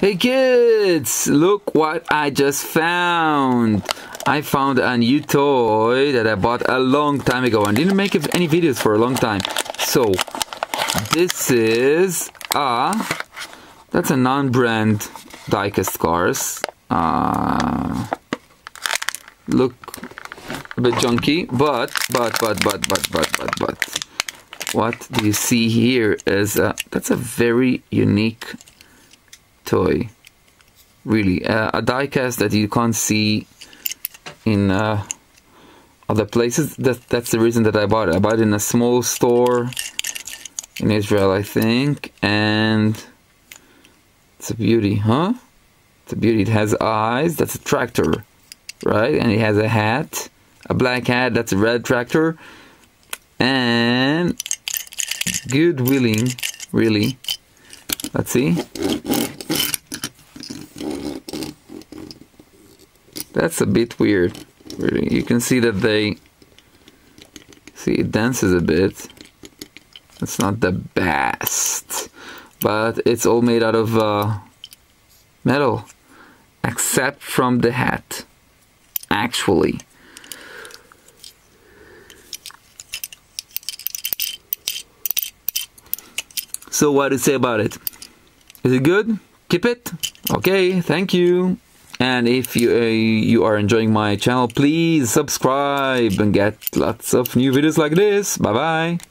Hey kids, look what I just found. I found a new toy that I bought a long time ago and didn't make any videos for a long time. So, this is a, that's a non-brand diecast cars. Uh, look a bit junky, but, but, but, but, but, but, but, but. What do you see here is, a, that's a very unique toy. Really, uh, a diecast that you can't see in uh, other places. That that's the reason that I bought it. I bought it in a small store in Israel, I think, and it's a beauty, huh? It's a beauty. It has eyes. That's a tractor, right? And it has a hat, a black hat. That's a red tractor, and good wheeling, really. Let's see. That's a bit weird. Really, you can see that they see it dances a bit. It's not the best, but it's all made out of uh, metal, except from the hat. Actually. So what do you say about it? Is it good? Keep it? Okay, thank you. And if you, uh, you are enjoying my channel, please subscribe and get lots of new videos like this. Bye bye.